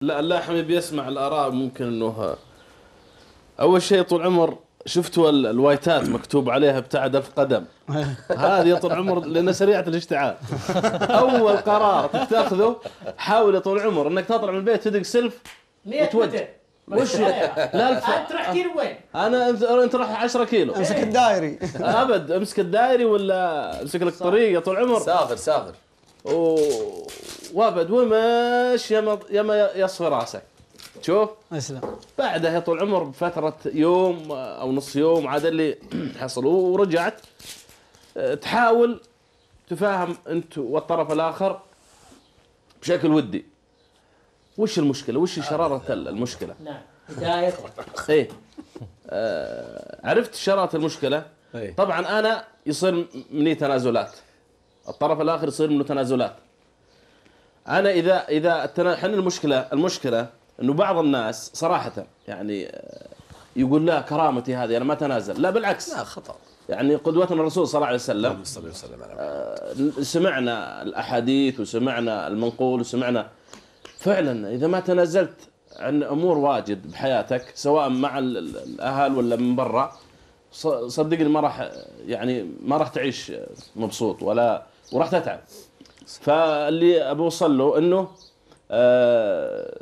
لا اللاحمي بيسمع الآراء ممكن إنه أول شيء طول عمر شفتوا ال- الوايتات مكتوب عليها ابتعد الف قدم. هذه يا طول عمر لانها سريعة الاشتعال. أول قرار تتخذه حاول يا طول عمر إنك تطلع من البيت تدق سلف 100 وتوجه. متر. وش لا ألف. انت تروح كيلو وين؟ أنا أنت راح 10 كيلو. أمسك الدايري. أبد أمسك الدايري ولا أمسك لك طريق يا طول عمر؟ سافر سافر. وابد ومش يما يما يصفي راسك. شوف. اسلم بعدها يا طول العمر بفترة يوم أو نص يوم عاد اللي حصل. ورجعت أه، تحاول تفاهم أنت والطرف الآخر بشكل ودي. وش المشكلة؟ وش شرارة المشكلة؟ نعم. بداية. إيه. آه عرفت شرارة المشكلة؟ إيه. طبعا أنا يصير مني تنازلات. الطرف الآخر يصير منه تنازلات. أنا إذا إذا التنا... إحنا المشكلة المشكلة إنه بعض الناس صراحة يعني آه، يقول لا كرامتي هذه أنا ما تنازل. لا بالعكس. لا خطأ. يعني قدوتنا الرسول صلى الله عليه وسلم اللهم صل وسلم على آه، سمعنا الأحاديث وسمعنا المنقول وسمعنا. فعلا إذا ما تنازلت عن أمور واجد بحياتك سواء مع ال- ال- الأهل ولا من برا صدقني ما راح يعني ما راح تعيش مبسوط ولا وراح تتعب فاللي ابي اوصل له إنه آه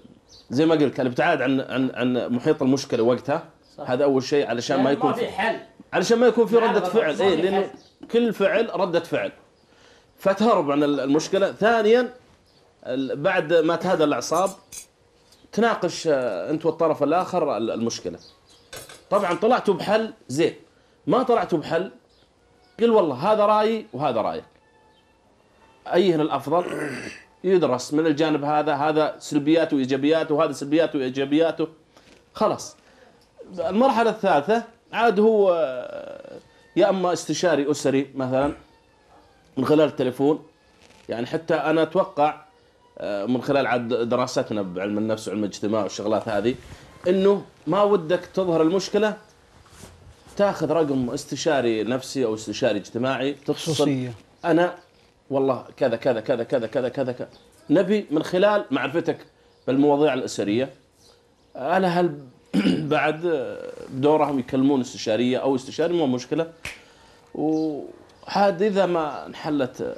زي ما قلت الابتعاد عن عن عن محيط المشكلة وقتها صح. هذا أول شيء علشان ما يعني يكون ما في حل علشان ما يكون في بالضبط. فعل اي لأنه. كل فعل ردة فعل فتهرب عن المشكلة ثانيا بعد ما تهدى الأعصاب تناقش آه، أنت والطرف الآخر ال- المشكلة طبعا طلعتوا بحل زين. ما طلعتوا بحل قل والله هذا رأيي وهذا رأيك. أيهن الأفضل؟ يدرس من الجانب هذا هذا سلبياته وإيجابياته وهذا سلبياته وإيجابياته. خلاص. المرحلة الثالثة عاد هو آه، يا أما استشاري أسري مثلا من خلال التليفون. يعني حتى أنا أتوقع آه، من خلال عاد دراستنا بعلم النفس وعلم الاجتماع والشغلات هذه إنه ما ودك تظهر المشكلة تاخذ رقم استشاري نفسي أو استشاري اجتماعي تتصل. خصوصية. أنا والله كذا كذا كذا كذا كذا كذا كذا. نبي من خلال معرفتك بالمواضيع الأسرية أنا هل بعد بدورهم يكلمون استشارية أو استشاري مو مشكلة. وهذا إذا ما انحلت